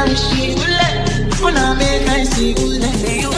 I wish you. would let. When I make her, she would let.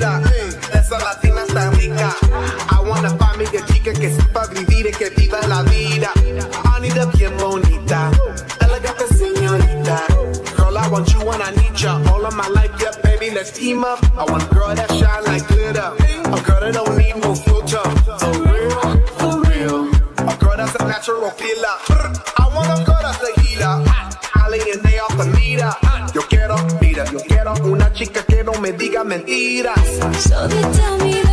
Shakira, esa latina está rica. I want a familia chica que sepa vivir y que viva la vida. Anita bien bonita, elegante señorita. Girl, I want you when I need ya. All of my life, yeah, baby, let's team up. I want a girl that shine like glitter. A girl that don't need no filter. No me diga mentiras. So they tell me